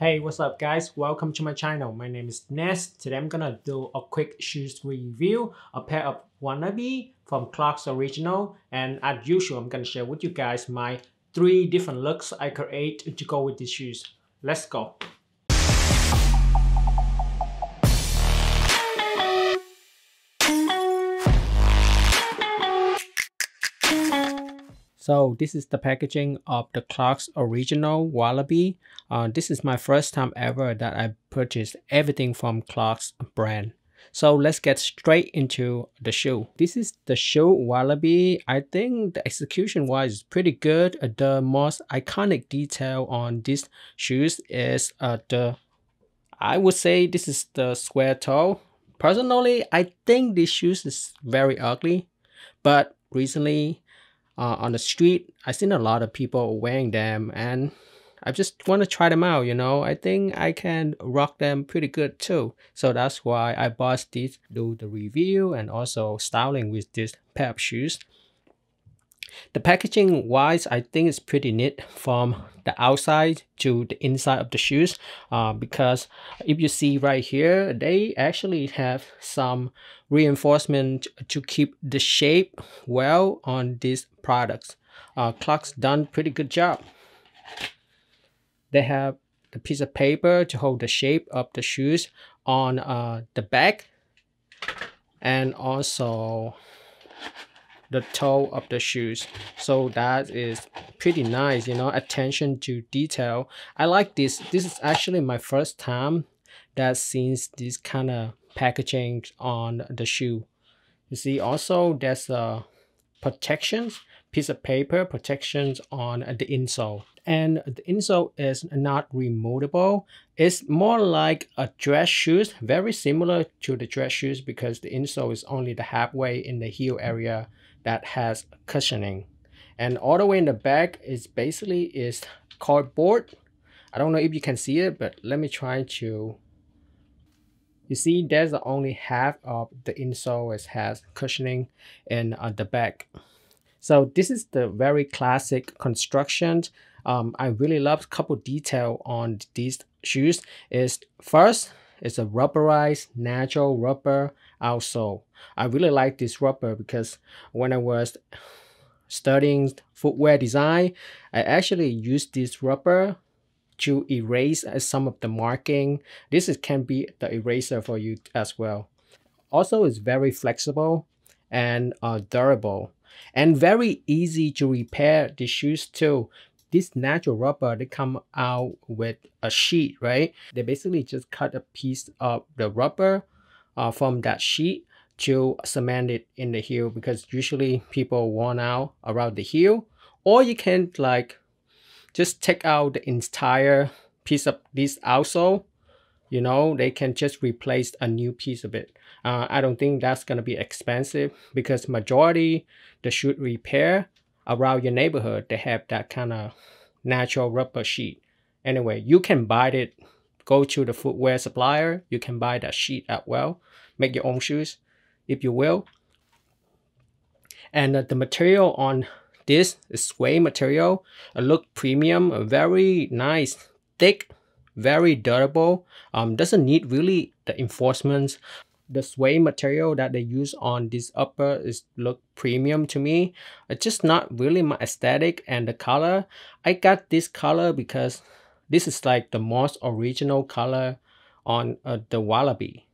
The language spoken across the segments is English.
Hey, what's up guys? Welcome to my channel. My name is Ness. Today I'm gonna do a quick shoes review, a pair of Wallabee from Clarks Original. And as usual, I'm gonna share with you guys my three different looks I create to go with these shoes. Let's go. So this is the packaging of the Clarks Original Wallabee. Uh, this is my first time ever that I purchased everything from Clarks brand. So let's get straight into the shoe. This is the shoe Wallabee. I think the execution wise is pretty good. The most iconic detail on these shoes is uh, the, I would say this is the square toe. Personally, I think this shoes is very ugly, but recently uh, on the street. I've seen a lot of people wearing them and I just want to try them out, you know. I think I can rock them pretty good too. So that's why I bought these, do the review and also styling with this pair of shoes. The packaging wise, I think it's pretty neat from the outside to the inside of the shoes uh, because if you see right here, they actually have some reinforcement to keep the shape well on these products. Uh, Clarks done pretty good job. They have the piece of paper to hold the shape of the shoes on uh, the back and also the toe of the shoes. So that is pretty nice you know attention to detail. I like this. This is actually my first time that sees this kind of packaging on the shoe. You see also there's a protections piece of paper protections on the insole. And the insole is not removable. It's more like a dress shoes very similar to the dress shoes because the insole is only the halfway in the heel area that has cushioning. And all the way in the back is basically is cardboard. I don't know if you can see it but let me try to you see there's only half of the insole it has cushioning in uh, the back. So this is the very classic construction. Um, I really love a couple detail on these shoes is first it's a rubberized natural rubber outsole. I really like this rubber because when I was studying footwear design, I actually used this rubber to erase some of the marking. This is, can be the eraser for you as well. Also, it's very flexible and uh, durable and very easy to repair the shoes too this natural rubber they come out with a sheet right? They basically just cut a piece of the rubber uh, from that sheet to cement it in the heel because usually people worn out around the heel. Or you can like just take out the entire piece of this outsole you know they can just replace a new piece of it. Uh, i don't think that's gonna be expensive because majority the shoe repair around your neighborhood they have that kind of natural rubber sheet. Anyway you can buy it go to the footwear supplier you can buy that sheet as well. Make your own shoes if you will. And uh, the material on this is suede material. It look premium very nice thick very durable. Um doesn't need really the enforcements the suede material that they use on this upper is look premium to me. It's just not really my aesthetic and the color. I got this color because this is like the most original color on uh, the Wallabee.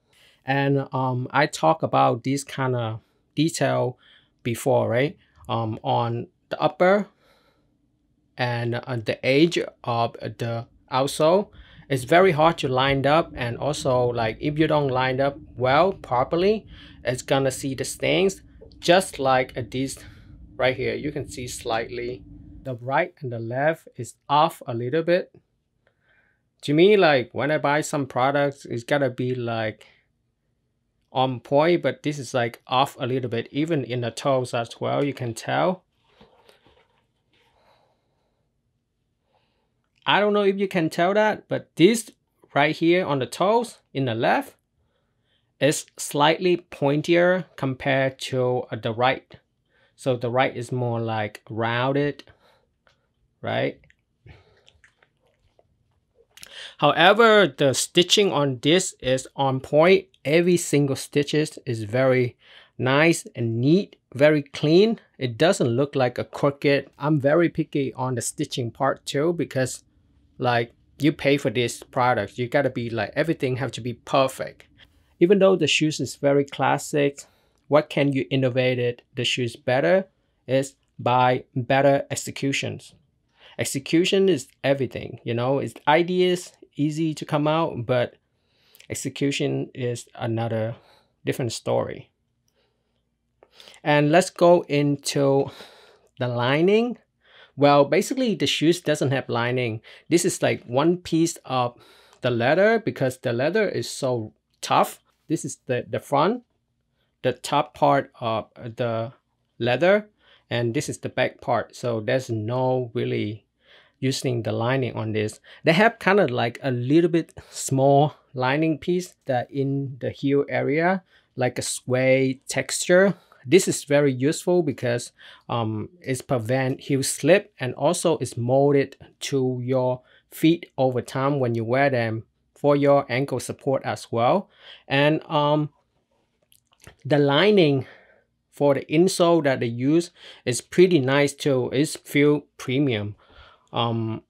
And um i talk about this kind of detail before right? Um on the upper and on the edge of the outsole it's very hard to line up and also like if you don't line up well properly it's gonna see the stains just like this right here. You can see slightly. The right and the left is off a little bit. To me like when i buy some products it's gotta be like on point but this is like off a little bit. Even in the toes as well you can tell I don't know if you can tell that, but this right here on the toes in the left is slightly pointier compared to uh, the right. So the right is more like rounded, right? However, the stitching on this is on point. Every single stitches is very nice and neat, very clean. It doesn't look like a crooked. I'm very picky on the stitching part too because like you pay for this product, you gotta be like everything have to be perfect. Even though the shoes is very classic, what can you innovate it, the shoes better is by better executions. Execution is everything, you know, it's ideas easy to come out, but execution is another different story. And let's go into the lining. Well, basically the shoes doesn't have lining. This is like one piece of the leather because the leather is so tough. This is the, the front, the top part of uh, the leather, and this is the back part. So there's no really using the lining on this. They have kind of like a little bit small lining piece that in the heel area, like a suede texture this is very useful because um, it prevent heel slip and also it's molded to your feet over time when you wear them for your ankle support as well. And um, the lining for the insole that they use is pretty nice too. It's feel premium. Um,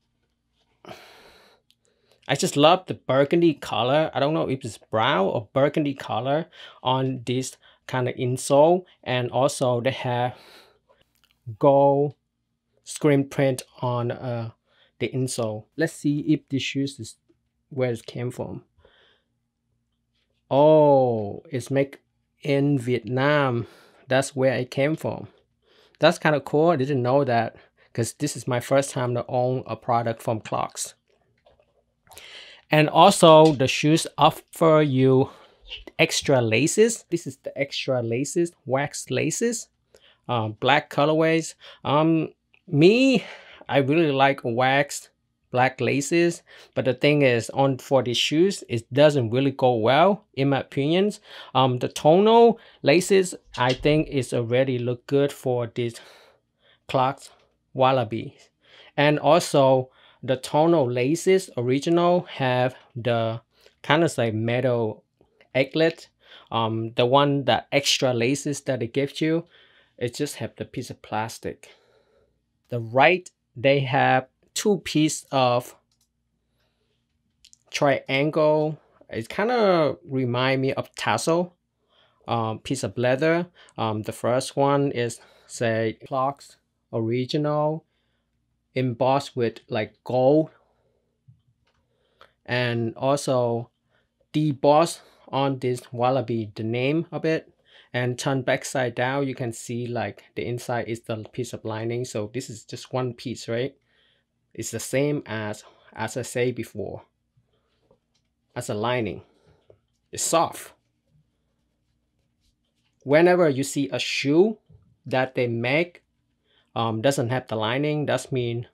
I just love the burgundy color. I don't know if it's brown or burgundy color on this kind of insole and also they have gold screen print on uh, the insole. Let's see if the shoes is where it came from. Oh, it's made in Vietnam. That's where it came from. That's kind of cool. I didn't know that because this is my first time to own a product from Clarks. And also the shoes offer you extra laces. This is the extra laces, wax laces, uh, black colorways. Um, me, I really like wax black laces but the thing is on for these shoes it doesn't really go well in my opinions um the tonal laces i think is already look good for these Clarks Wallabees and also the tonal laces original have the kind of like metal aglet. Um, the one that extra laces that they give you, it just have the piece of plastic. The right, they have two piece of triangle. It kind of remind me of tassel um, piece of leather. Um, the first one is say Clarks original embossed with like gold and also the boss on this Wallabee the name of it and turn backside down you can see like the inside is the piece of lining. So this is just one piece right? It's the same as as I say before as a lining. It's soft. Whenever you see a shoe that they make um, doesn't have the lining that mean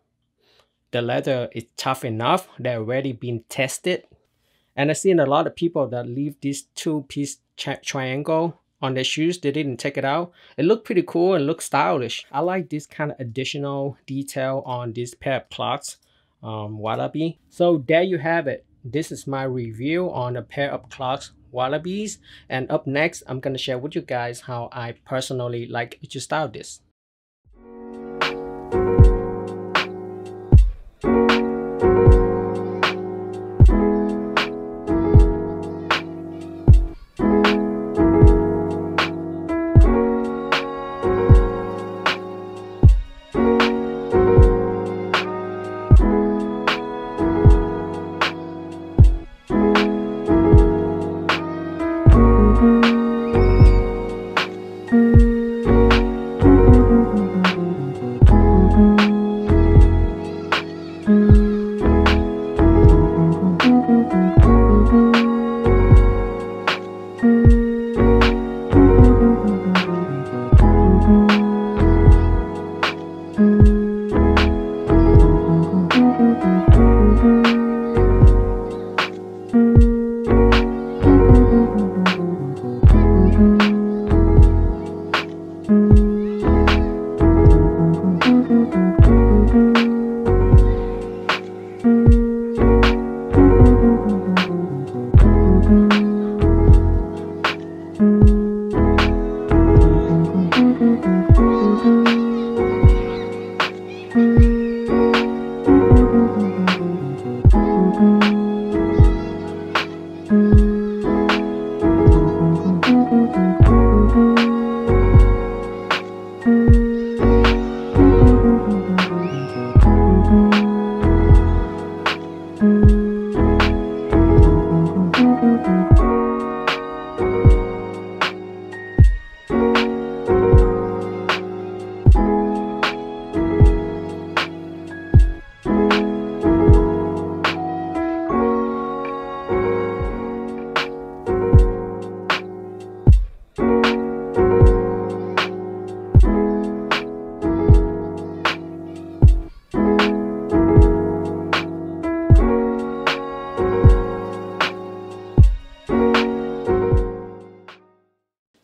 the leather is tough enough. They're already been tested and I've seen a lot of people that leave this two-piece triangle on their shoes. They didn't take it out. It looked pretty cool and looked stylish. I like this kind of additional detail on this pair of Clarks um, Wallabee. So there you have it. This is my review on a pair of Clarks Wallabees. And up next, I'm to share with you guys how I personally like to style this.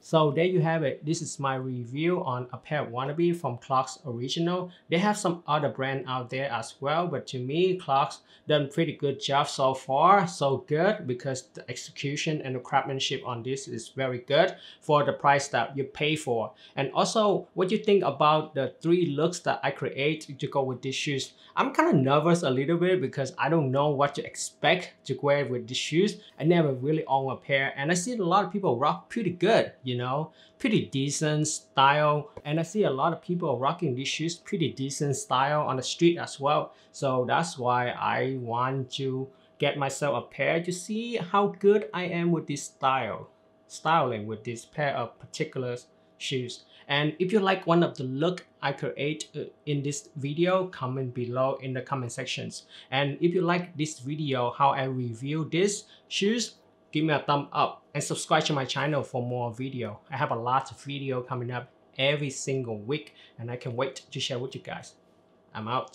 So there you have it. This is my review on a pair of Wallabee from Clarks Original. They have some other brand out there as well, but to me, Clarks done pretty good job so far. So good because the execution and the craftsmanship on this is very good for the price that you pay for. And also, what do you think about the three looks that I create to go with these shoes? I'm kind of nervous a little bit because I don't know what to expect to wear with these shoes. I never really own a pair and I see a lot of people rock pretty good, you know, pretty decent style. And I see a lot of people rocking these shoes pretty decent style on the street as well. So that's why I want to get myself a pair to see how good I am with this style, styling with this pair of particular shoes. And if you like one of the look I create uh, in this video, comment below in the comment sections. And if you like this video, how I review these shoes, give me a thumb up and subscribe to my channel for more video. I have a lot of video coming up every single week and I can wait to share with you guys. I'm out.